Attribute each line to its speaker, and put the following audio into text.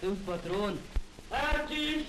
Speaker 1: Fünf Patronen. Fertig!